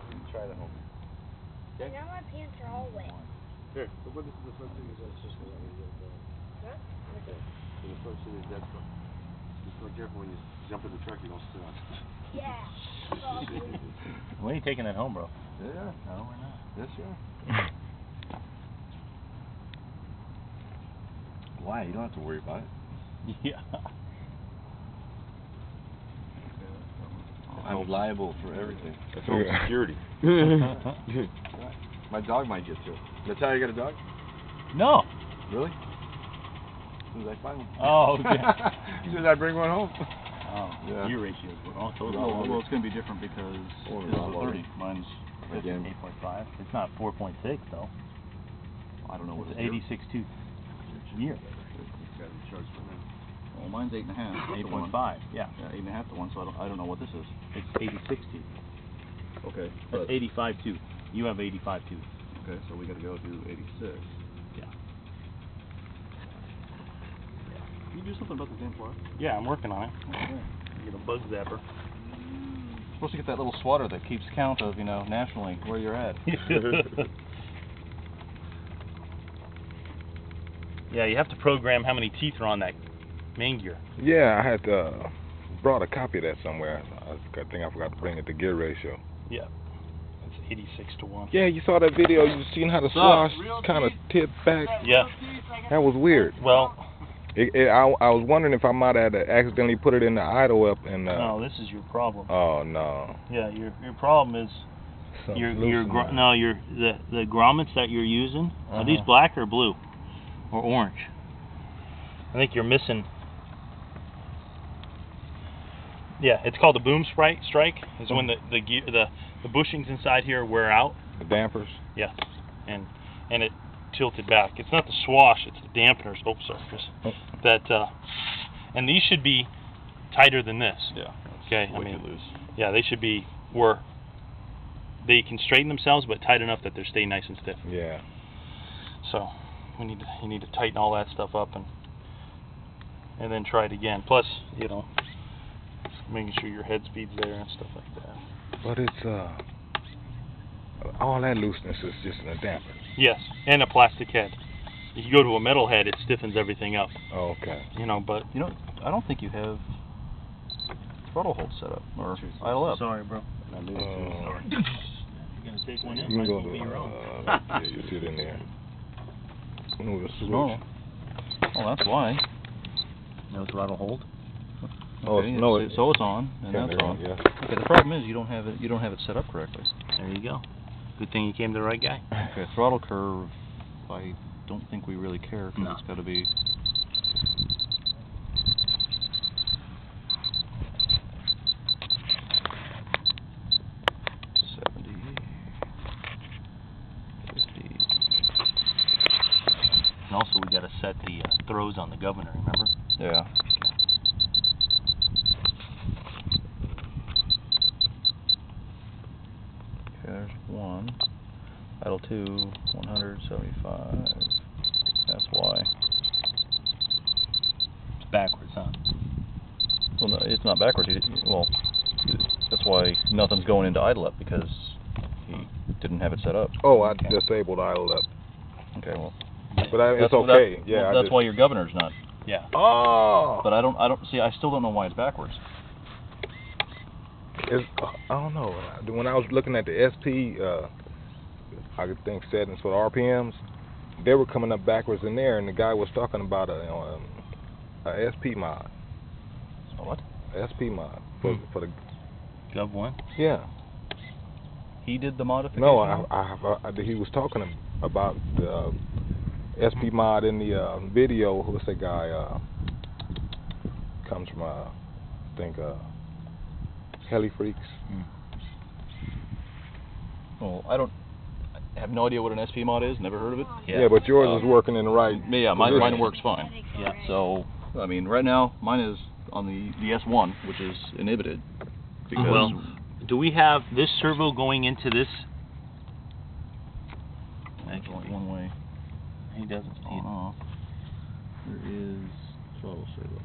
home. You try the home. And now my pants are all wet. Here. So what this is the front seat is that's just the one you Huh? Okay. So the front seat is that front. Just be careful when you jump in the truck, you don't sit on it. Yeah. Probably. When are you taking that home, bro? Yeah. No, we're not. Yes, sir. Why? You don't have to worry about it. Yeah. I'm liable for everything. That's home home security. My dog might get to it. Did I tell you got a dog? no. Really? As soon as I find one. Oh, okay. as soon as I bring one home. Oh, Yeah. Your ratios were all Well, totally. well, Well, it's going to be different because Oh, this is a 30. Mine's, Eight point five. It's not four point six though. I don't know what It's it is. eighty six two year. Got to charge for that. Well, mine's eight and a half. Eight to point one. five. Yeah. Yeah, eight and a half to one. So I don't, I don't know what this is. It's eighty six two. Okay. That's eighty five two. You have eighty five two. Okay, so we got to go to 86. Yeah. Can you do something about the damn fly? Yeah, I'm working on it. Okay. Get a bug zapper. Supposed to get that little swatter that keeps count of, you know, nationally where you're at. yeah, you have to program how many teeth are on that Yeah, I had uh, brought a copy of that somewhere. I I think I forgot to bring it to gear ratio. Yeah. It's eighty six to one. Yeah, you saw that video. You seen how the swash kind of tipped back? Yeah. That was weird. Well, It, it, I, I was wondering if I might have accidentally put it in the idle up and. Uh, no, this is your problem. Oh no. Yeah, your your problem is your your there. no your the the grommets that you're using are these Uh-huh. black or blue or orange? I think you're missing. Yeah, it's called the boom strike. Strike is when the the gear the the bushings inside here wear out. The dampers. Yeah, and and it tilted back. It's not the swash, it's the dampeners. Oh, sorry, Chris. Oh. That uh, and these should be tighter than this. Yeah. Okay, I mean, loose. yeah, they should be where they can straighten themselves, but tight enough that they're staying nice and stiff. Yeah. So we need to you need to tighten all that stuff up and and then try it again. Plus, you know, making sure your head speed's there and stuff like that. But it's uh. All that looseness is just in the damper. Yes, and a plastic head. If you go to a metal head, it stiffens everything up. Oh, okay. You know, but You know, I don't think you have throttle hold set up or idle up. sorry, bro. I knew it, Uh, too. You gonna take one in? you Might can as go to. be your own. Uh, yeah, you sit in there. Move the This is normal. Oh, that's why. No throttle hold. Oh, Okay, no, so- it- so it's on, and Yeah, that's on. Yeah. Okay, the problem is you don't have it. You don't have it set up correctly. There you go. Good thing you came to the right guy. Okay, throttle curve. I don't think we really care because No. it's got to be. Seventy. Fifty. And also, we got to set the uh, throws on the governor. Remember? Yeah. Okay, there's one. Idle two, 175. That's why. It's backwards, huh? Well, no, it's not backwards. He, well, that's why nothing's going into idle up because he didn't have it set up. Oh, I disabled idle up. Okay, well, But I, it's that's, that- okay. yeah. well, that's just, why your governor's not. Yeah. Oh. But I don't. I don't see. I still don't know why it's backwards. It's, I don't know. When I was looking at the SP, uh, I could think settings for the RPMs, they were coming up backwards in there, and the guy was talking about a, um, a SP mod, So what? SP mod for Hmm. for the Gov one. yeah. He did the modification. No, I, I, I, he was talking about the uh, SP mod in the uh, video. Who's that guy? Uh, comes from uh, I think uh, Heli Freaks. Well, I don't. I have no idea what an SP mod is. Never heard of it. Yeah, but yours Uh, is working in the right. Yeah, mine, mine works fine. Yeah. So, I mean, right now mine is on the the S1, which is inhibited because Well, do we have this servo going into this? it's only one way. He doesn't. On off. There is throttle servo.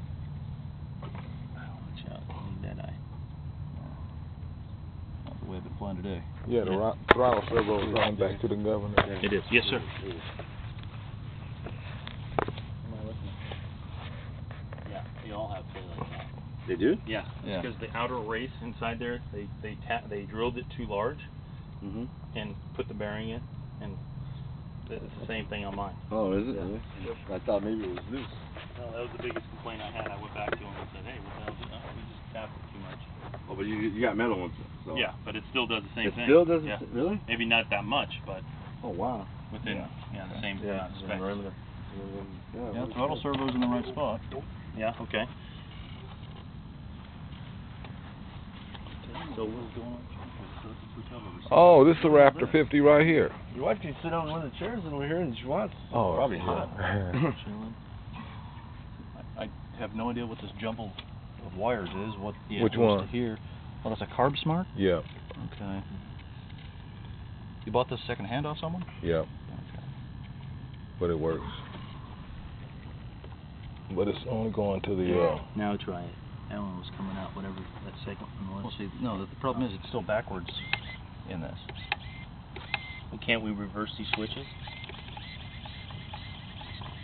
Watch out. you Need that eye. Not the way I've been flying today. Yeah, the Yeah. ro- throttle servo is running back to the governor. It is. Yes, sir. Yeah, they all have like that. They do? Yeah, Yeah. because the outer race inside there, they they ta- they drilled it too large Mm-hmm. and put the bearing in, and it's the same thing on mine. Oh, is it? Yeah. Really? I thought maybe it was loose. No, that was the biggest complaint I had. I went back to him and said, hey, what the hell? Did, we just tapped it too much. Oh, but you you got metal ones. So. Yeah, but it still does the same It thing. still doesn't. Yeah. Really? Maybe not that much, but Oh wow. within yeah, the same Yeah, amount of specs. Yeah, throttle servo's in the right spot. Yeah. Okay. So what's going on? Oh, this is a Raptor 50 right here. Your wife can sit on one of the chairs over here and she wants. Oh, Probably yeah. hot. I, I have no idea what this jumble of wires is. What yeah, Which one? To here. Oh, that's a Carb Smart. yeah, Okay. You bought this second hand off someone? yeah, Okay. but it works. But it's only going to the uh, Now try it. That one was coming out, whatever that second one Well, was. see, no, the, the problem is it's still backwards in this. Well, can't we reverse these switches?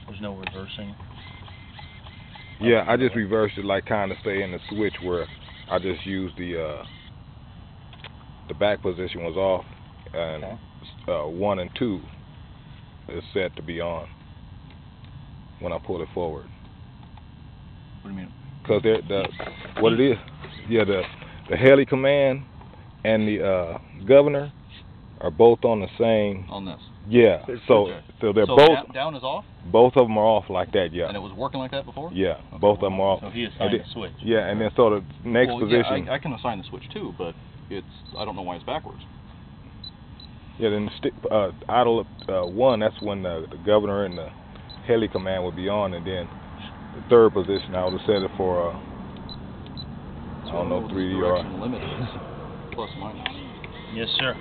There's no reversing. Yeah, I just reversed it like kind of stay in the switch where I just used the uh the back position was off and Okay. uh one and two is set to be on when I pull it forward. What do you mean? Cause they're, the what it is, yeah, the the heli command and the uh governor are both on the same. On this. Yeah, so switched. so they're so both down, down is off, both of them are off like that. Yeah, and it was working like that before. yeah, Okay, both of them are off. So he assigned the- the switch. Yeah, and then so the next well, position. Yeah, I, I can assign the switch too, but it's I don't know why it's backwards. Yeah, then the stick, uh, idle uh, one, that's when the, the governor and the heli command would be on, and then the third position, I would have set it for, uh, I don't know, what 3D or. direction limit is. Plus minus. Yes, sir.